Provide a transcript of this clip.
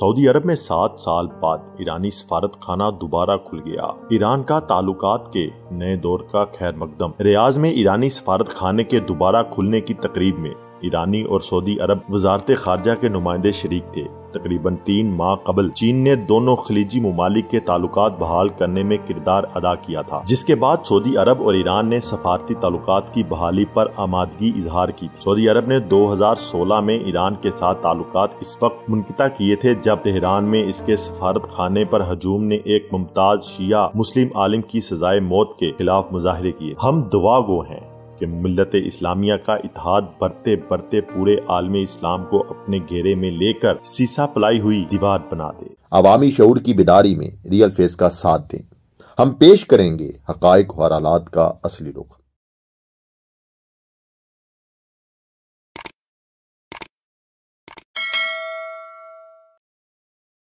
Saudi अरब में सात साल बाद ईरानी सफारत खाना दोबारा खुल गया। ईरान का ताल्लुकात के नए दौर का खैर मकदम। रियाज में ईरानी सफारत खाने के दोबारा खुलने की तकरीब में ईरानी और सऊदी अरब वजारत खारजा के नुमाइंदे शरीक थे। तकरीबन तीन माह कबल चीन ने दोनों खलीजी ममालिक के ताल्लुकात बहाल करने में किरदार अदा किया था, जिसके बाद सऊदी अरब और ईरान ने सफारती ताल्लुकात की बहाली पर आमादगी इजहार की। सऊदी अरब ने 2016 में ईरान के साथ ताल्लुकात इस वक्त मुनता किए थे, जब तेहरान में इसके सफारत खाने पर हजूम ने एक मुमताज़ शिया मुस्लिम आलिम की सजाए मौत के खिलाफ मुजाहरे किए। हम दुआ गो हैं। कि मिलत इस्लामिया का इतिहाद बढ़ते बढ़ते पूरे आलम इस्लाम को अपने घेरे में लेकर सीसा पलाई हुई दीवार बना दे। अवामी शूर की बिदारी में रियल फेस का साथ दें। हम पेश करेंगे हकायक और हालात का असली रुख।